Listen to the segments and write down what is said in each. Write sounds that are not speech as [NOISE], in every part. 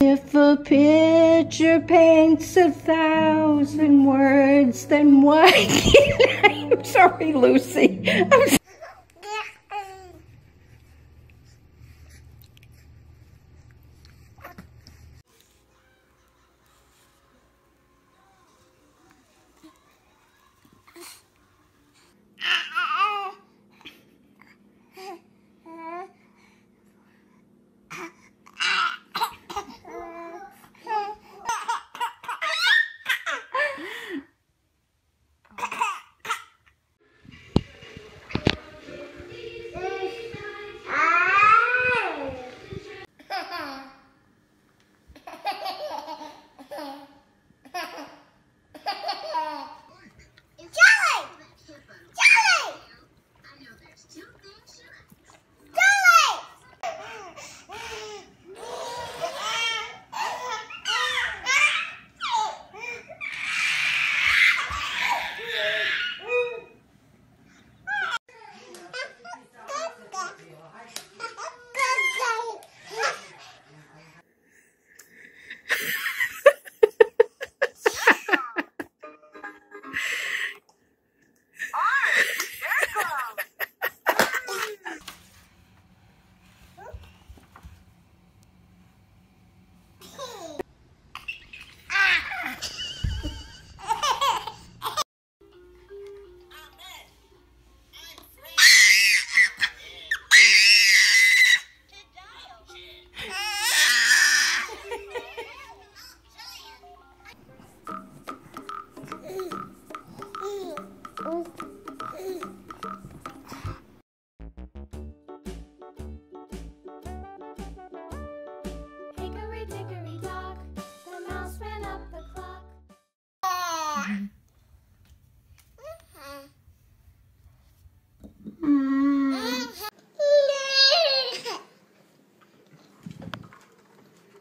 if a picture paints a thousand words, then why [LAUGHS] I? I'm sorry, Lucy. I'm sorry.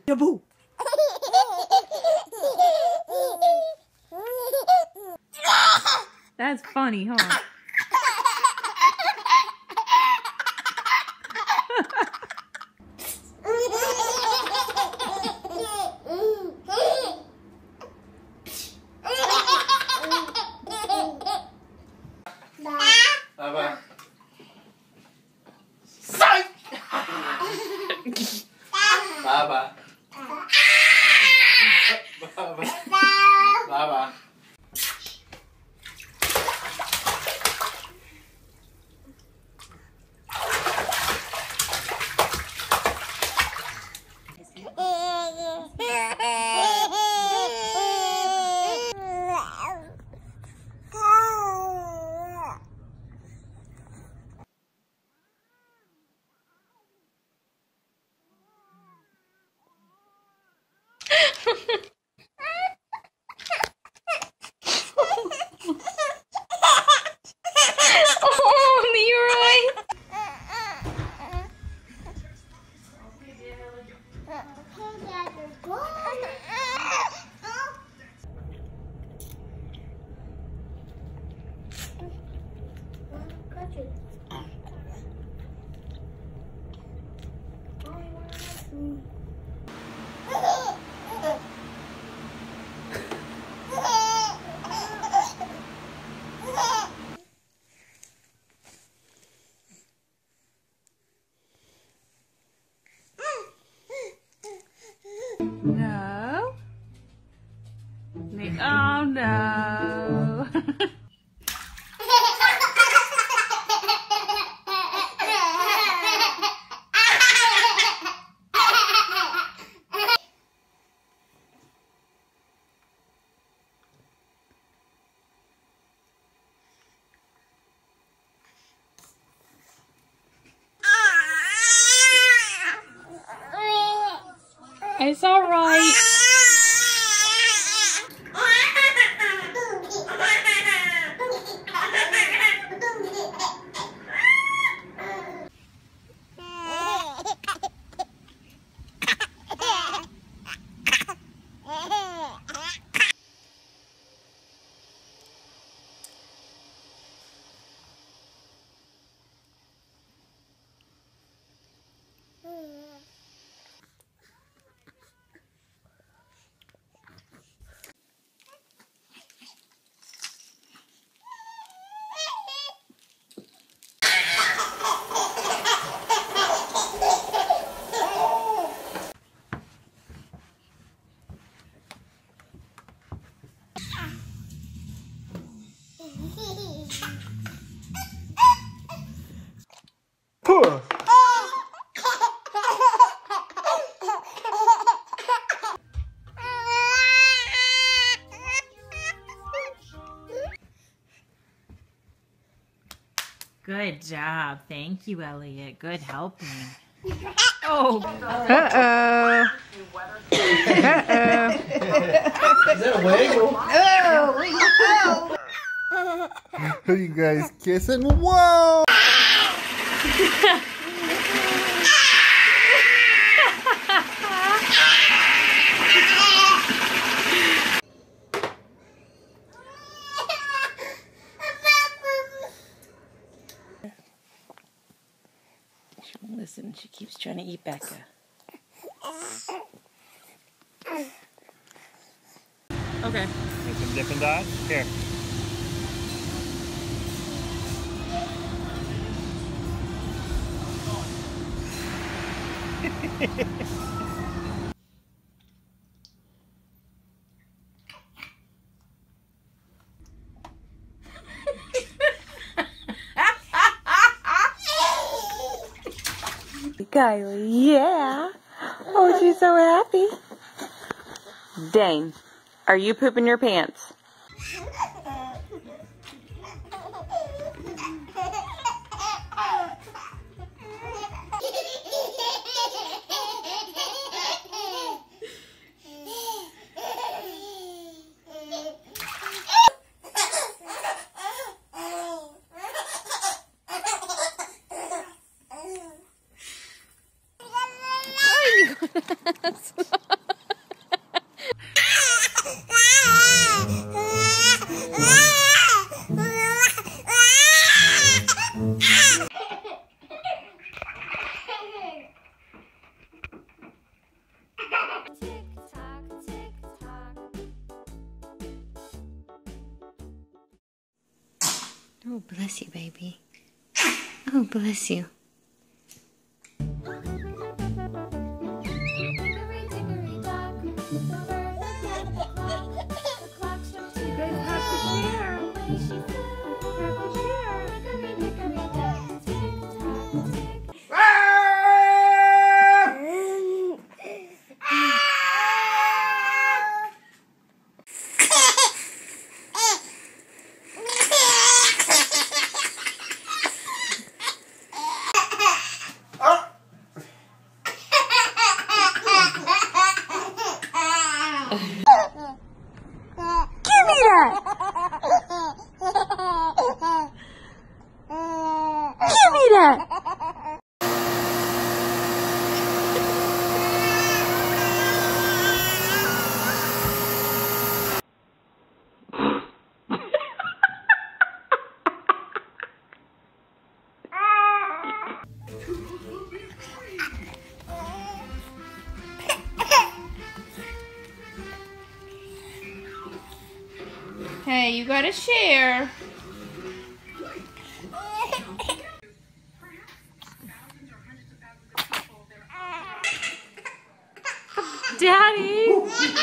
Yaboo. [LAUGHS] That's funny, huh? No. Oh no. [LAUGHS] it's alright. Good job. Thank you, Elliot. Good helping. [LAUGHS] Oh, Uh-oh. Uh-oh. Is that a wig? Are you guys kissing? Whoa! [LAUGHS] She won't listen. She keeps trying to eat Becca. okay. Want some Dippin' Dots? Here. [LAUGHS] Kylie, yeah. Oh, she's so happy. Dane, are you pooping your pants? [LAUGHS] Oh, bless you, baby. Oh, bless you. Hey, you gotta share. Daddy,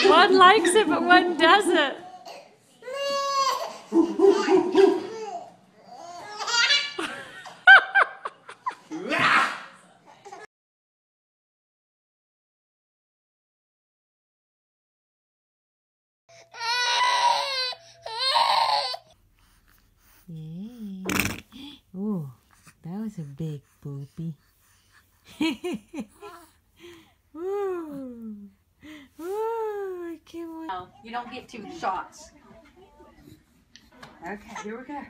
one likes it, but one doesn't. Ooh, that was a big boopy. [LAUGHS] Ooh. Ooh, I can't wait. You don't get two shots. Okay, here we go.